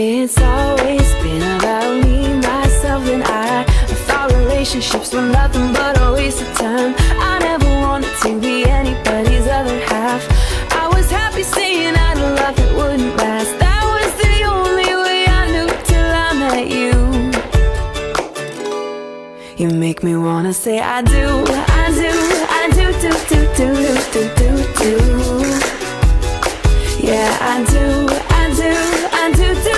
It's always been about me, myself, and I. I thought relationships were nothing but a waste of time. I never wanted to be anybody's other half. I was happy saying I love that wouldn't last. That was the only way I knew till I met you. You make me wanna say I do, I do, I do, do, do, do, do, do, do. Yeah, I do, I do, I do, do.